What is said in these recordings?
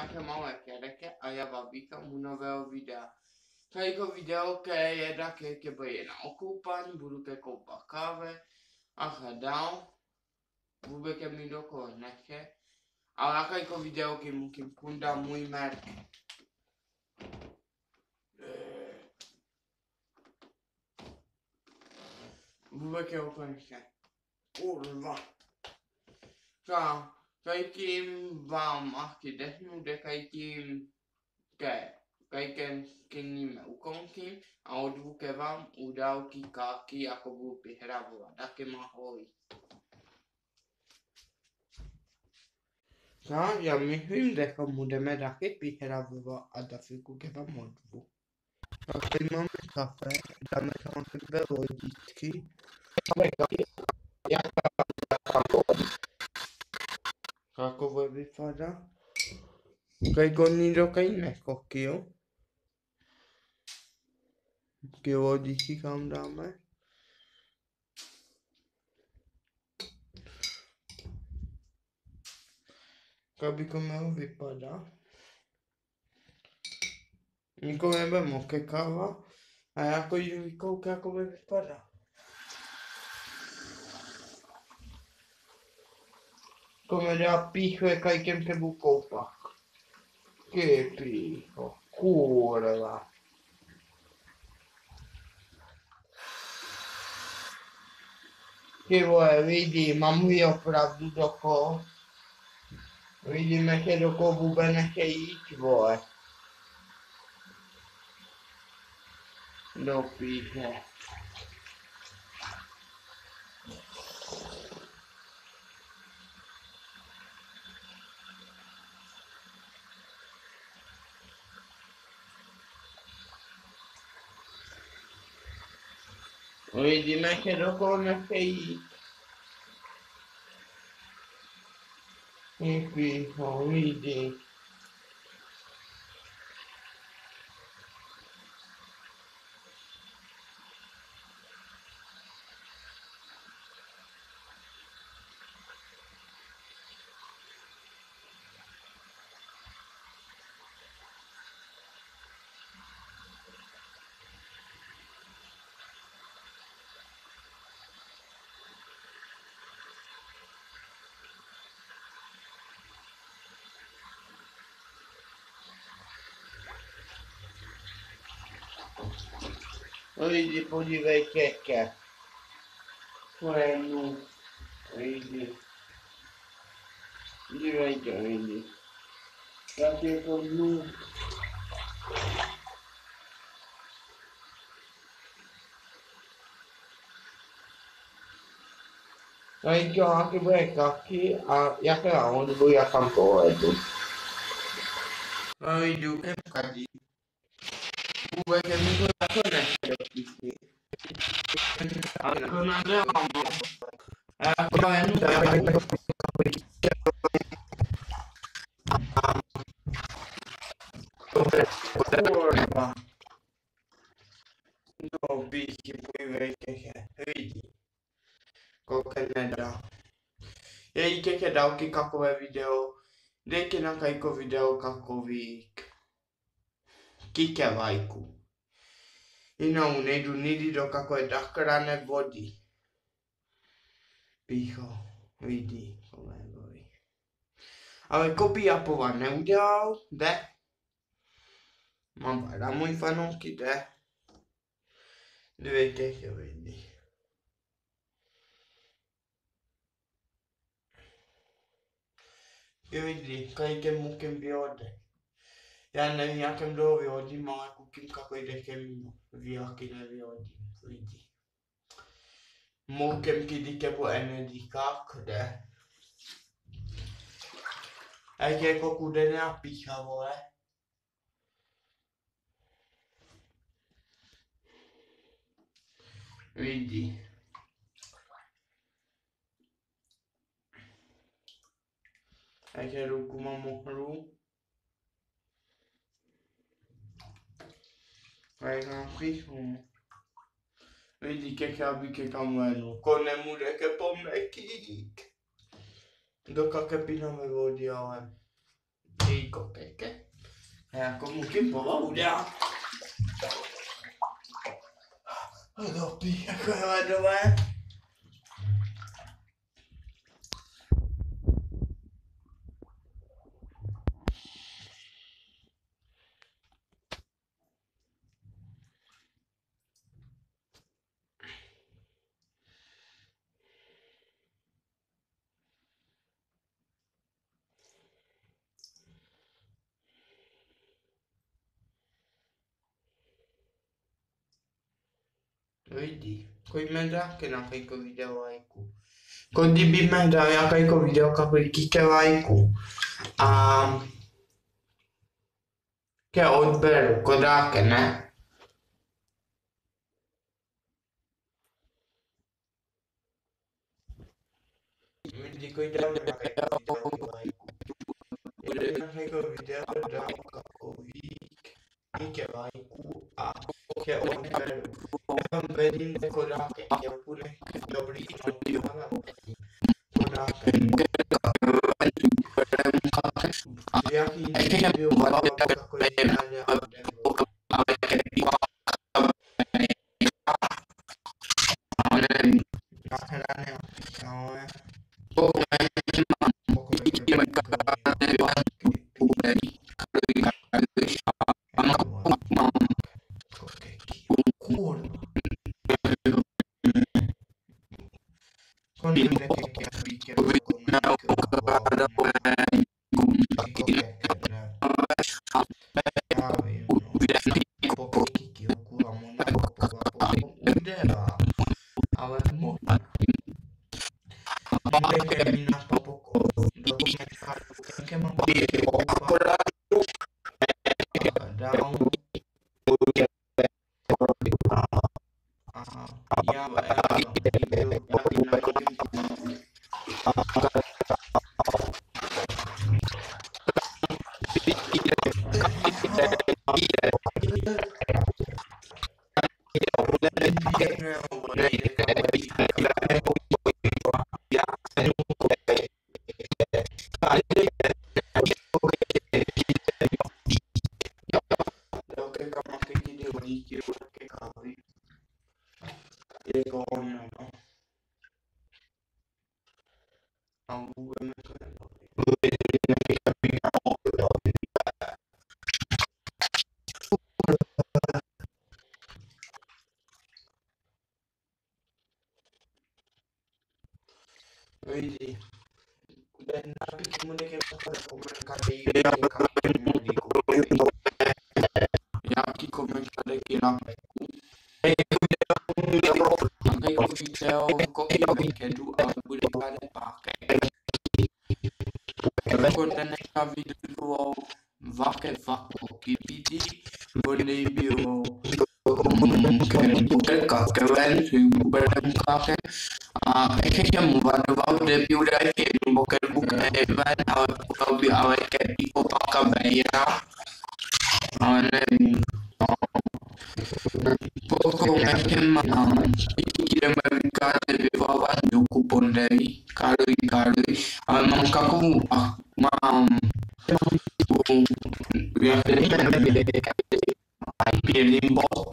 nějaké malé kereke a já vám vítám u nového videa. Tadyko video, které je také, ke bude na okoupání, budu ke koupat káve a hledal. Vůbec ke mi dokolo neche. Ale tadyko video, ke mu kým kunda můj merk. Vůbec ke okonče. Kurva. Čau. Kaikkiin vaan mahti tehnyt ja kaikkiin käy. Kaiken skinnin ukonkin a odvukevám událky káky, jako budu vyhravovat. Taky mahoj. No, já myslím, že budeme taky vyhravovat a dafilku ke vám odvu. Tak tady máme kafe, dáme tam sebe lodičky. Máme kafe, já tam, já tam Kako voi fara? Kaikoniro kaineko kio? Kio diki kam rama hai? Kabi come ho vipada? Miko bebe mokekawa. Ayako yuriko kako bebe para. Vypadat. Komedia píchve kajkem tebu koupak. Ke pícho, kurva. Ty vole, lidi, mám ji opravdu doko. Vidíme, že doko vůbec nechce jít, vole. Do píche. Vedi me che lo con FI. E qui, oh, vedi. Quindi poteva cercare. Quando, quindi, diventa quindi. State con lui. Então aqui que aqui a e aquela onde do ia cantor é do. Aí do é de, O é que é muito bacana. Kurwa. No, bici, pływajcie się. Widzi. Kokeneda. Jej cię dałki kakowe wideo. não na kajko wideo kakowik. Kikia é lajku. Jinou nejdu nikdy do kakové dachrané vody. Pícho, lidi, kolegovi. Ale kopí Apova neudělal, jde. Mám ráda můj fanoušky, jde. Dvě těch lidi. Lidi, kajkem mukem vyjode. Já nevím, jakém dlouho vyhodím, ale koukím, kakoj dechem výjaky nevyhodím lidi. Moukem kdy kebu energika, kde? A jak jako kude nepícha, vole. Lidi. Jak ruku mám mohrou. Vai na prison. Vedi che capi che cammello. Con le mure che pomme kick. Doka che pina me vodio. Ti koukejte. A jako můžem pomalu dát. Dobrý, jako je ledové. Vidi, koji me dáke na video lajku. Kodi by me dal ja kajko video kaplikíte lajku. A ke odberu, kodáke ne? Koji dal na kajko video kakovík. Ke lajku a ke odberu. Company de coraje que ocurre lo brillo con Algo é muito grande. cominciare che era anche oggi c'è un coppia che giù a guidare pacche contenere la video vacche facco chi pidi volibio che bukel kake ven si bukel kake a eche che muvan vav de piura che bukel bukel ven a pura bi ave che tipo pacca bella અને Pohjois-Pohjanmaalla kilpailun terveyvaavan joku ponderi kalui kalui alman kaku ah maam Pierdin bot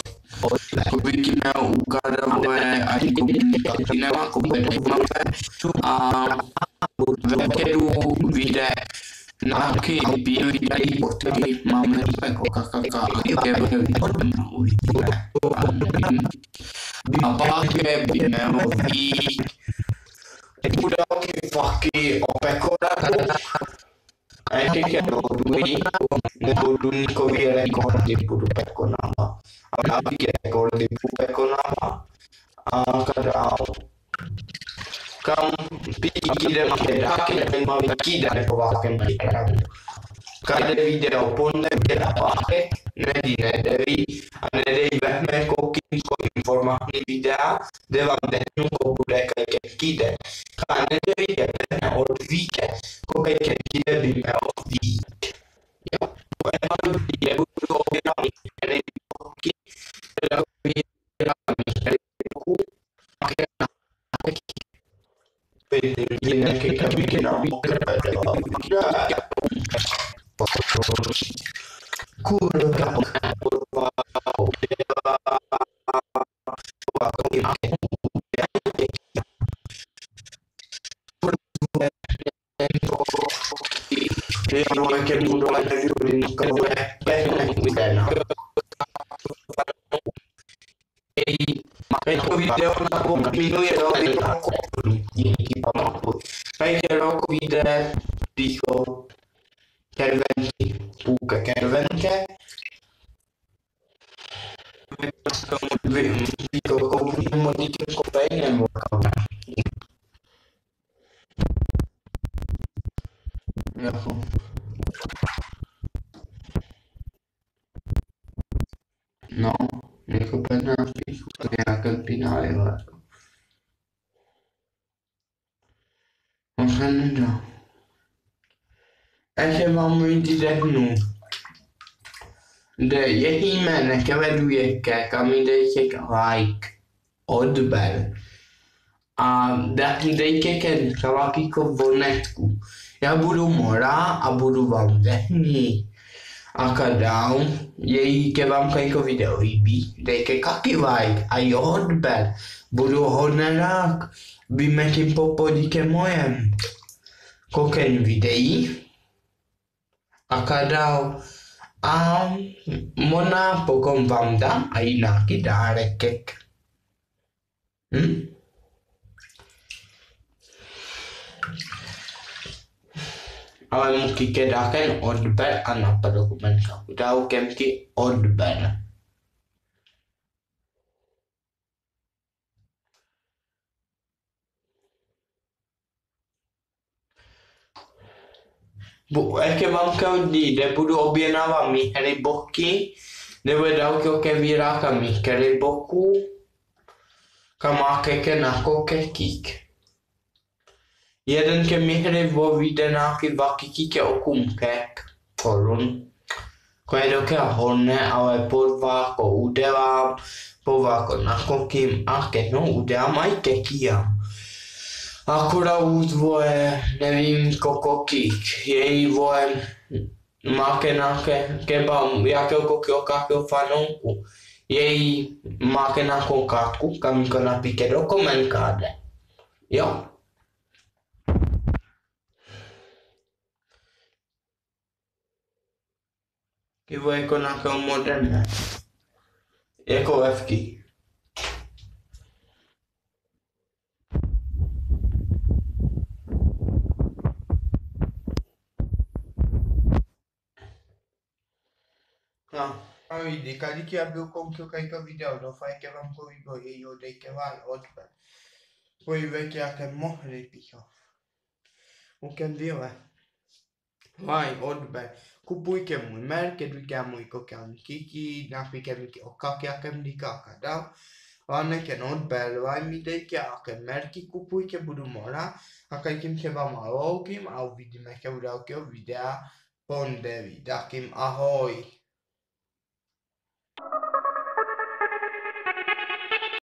Kuinkin mä ukara vai aiku Minä vaan kumpere mampe Vekeru vire Laki upiaji kutoka mamlaka kwa kaka yake Abake binafsi kutoka faki opekora ऐसे क्या लोग गई वो दुन को भी रिकॉर्ड दे पूरा पैक को नाम और आप क्या रिकॉर्ड दे पूरा पैक को नाम आ कर आओ Come piikkiiden mä olin kiidellyt Kaide video punne vielä pahke, nedine devi, ane dei vähme kokkin ko informahni videa, devan tehnun kokkude kaiken kide. Kaine devi ja tehnä ol viike, ko kaiken kide bime ol viike. Ja, momento abbiamo anche avuto la discussione di Bella. Perché video na kombinuje robię taką dzięki Bogu. Będzie roku widzę tylko kerwenki, półkę kerwenkę. Tylko kombinujemy tylko kolejnym rokom. Nějaké finále, ale. Možná nedá. Ještě vám řeknu. De jediné nekevedujete, kam dejte like, odber a dejte kavakýko vonetku. Já budu mora a budu vám dehní. A kadál, její ke vám kajko video líbí, dejte kaky like a jo odber. Budu hodně rád, víme tím popodíke mojem. Koken videí, a kadal a mona pokom vám dám a jináky dárek. Hm? Ale mu kike dáken odber a napadl kumenka. Dál kemky odber. Jaké mám každý, kde budu objednávat míhry boky, nebo dalkého ke výráka míhry boku, kamáke ke nakoke kík. Jeden ke vakiki ke okumkek korun. Koje ke honne, ale podváko udělám, podváko nakokím a ke no udělám aj ke kijám akorát vole, nevím, kokokík, její vole, máte nějaké keba, jakého kokio, jakého fanouku. Její máte nějakou kátku, kam to napíte do komentáře. Jo? कि वो एकोना का model है एको एफ़ की Kali kia biu kong kio kai ka video no fai ke vam ko ibo e yo de ke val otpa. Poi ve ke a ke mo le picho. Un ken dio eh. Vai, odbe. Kupui ke mui merke du ke mui ko kan kiki na fi ke mi o ka ke akem di ka ka da. Ane ke not bel vai mi de ke akem merki kupui ke budu mora. Akai kim ke va ma o kim au vidi me o videa. Pondevi, dakim ahoi.